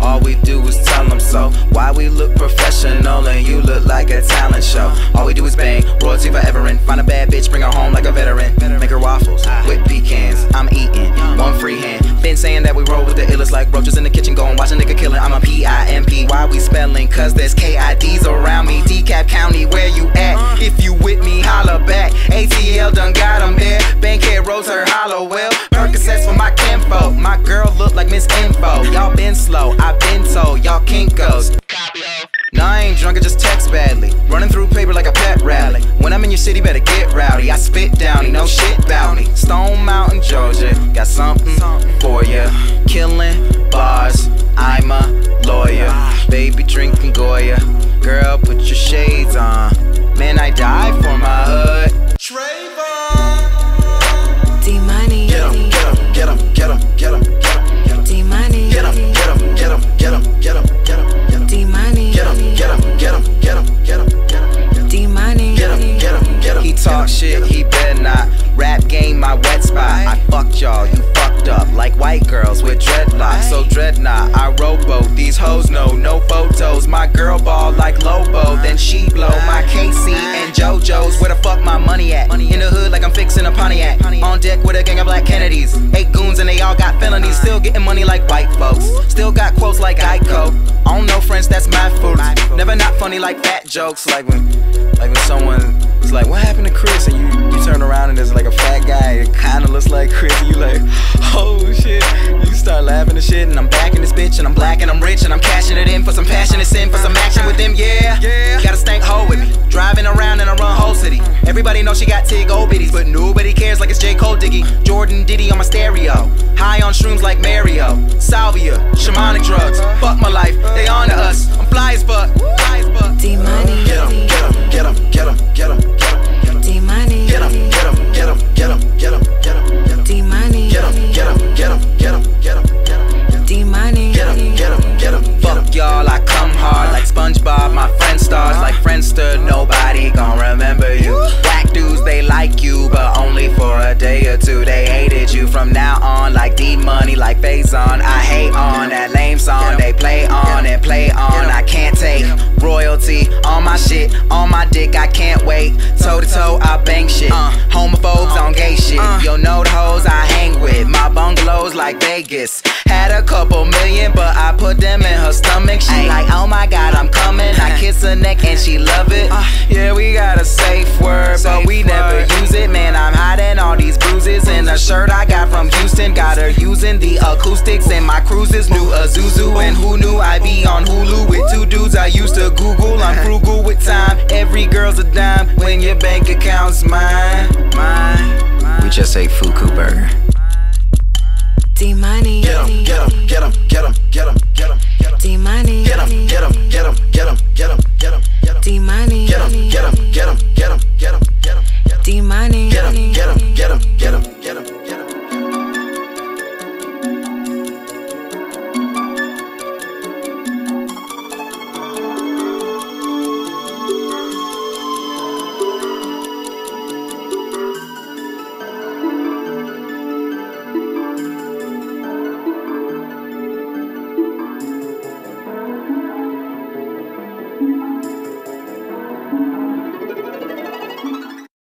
All we do is tell them so. Why we look professional and you look like a talent show? All we do is bang, royalty forever and find a bad bitch, bring her home like a veteran. Make her waffles with pecans. I'm eating one free hand. Been saying that we roll with the illest like roaches in the kitchen, going watch a nigga killing. I'm a P I M P. Why we spelling? Cause there's K I D's around me. DeKalb County, where you at? If you with me, holla back. ATL done got 'em there. Bankhead rose her for my girl look like Miss Info. Y'all been slow, I been told. Y'all kinkos. No, I ain't drunk, I just text badly. Running through paper like a pet rally. When I'm in your city, better get rowdy. I spit downy, no shit bout me. Stone Mountain, Georgia, got something for ya. Killing bars, I'm a lawyer. Baby drinking Goya. Girl, put your shades on. Man, I die girl ball like Lobo, then she blow. My K-Ci and JoJo's. Where the fuck my money at? In the hood, like I'm fixing a Pontiac. On deck with a gang of black Kennedys. Eight goons and they all got felonies. Still getting money like white folks. Still got quotes like Geico. I don't know French, that's my food. Never not funny like fat jokes. Like when, like when someone is like, "What happened to Chris?" and you you turn around and there's like a fat guy. It kind of looks like Chris. And you like, "Oh shit!" You start laughing and shit. And I'm back in this bitch and I'm black and I'm rich and I'm cashing it in for some passionate sin for some action with them. Yeah, yeah. Got a stank hoe with me. Driving around and I run whole city. Everybody knows she got tig old bitties, but nobody cares like it's J Cole Diggy. Jordan Diddy on my stereo. High on shrooms like Mario. Salvia, shamanic drugs. Fuck my life, they on to us. I'm fly as fuck. Fly as fuck. D Money, like Faison. I hate on that lame song. They play on and play on. I can't take royalty on my shit, on my dick. I can't wait. Toe to toe, I bang shit. Uh. Homophobes on gay shit. Uh. You'll know the hoes I hang with. My bungalows like Vegas. Had a couple million, but I put them in her stomach. She like, oh my god, I'm coming. I kiss her neck and she love it. Uh. Yeah, we got from Houston. Got her using the acoustics in my cruises. New Azuzu, and who knew I'd be on Hulu with two dudes I used to Google. I'm frugal with time. Every girl's a dime when your bank account's mine. Mine. We just ate Fuku Burger. D money. Get 'em, get 'em, get 'em, get 'em,